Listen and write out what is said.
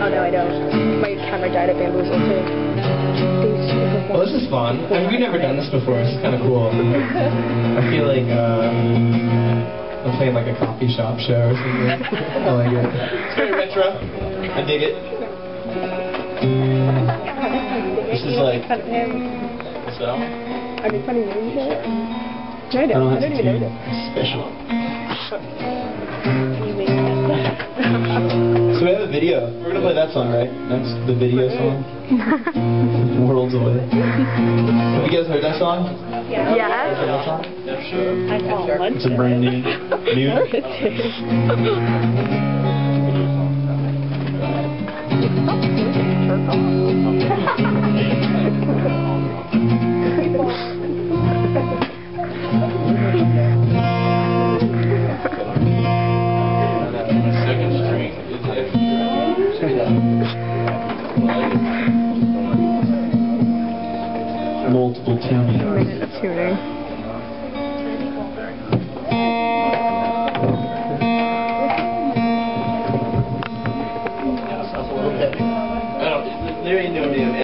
Oh no, I don't. My camera died at Bamboozle too. They used to perform- Well, this is fun. I mean, we've never done this before. It's kind of cool. I feel like uh, I'm playing like a coffee shop show or something. I like it. It's very retro. I dig it. This is like Fun of him. so. Are they funny names yet? No, I I don't. don't I don't even know special. You make that. So we have a video. We're gonna play that song, right? That's the video song. Worlds away. Have you guys heard that song? Yeah. That song? I saw one. It's a brand new. New? multiple tuning. Of tuning. There ain't no damn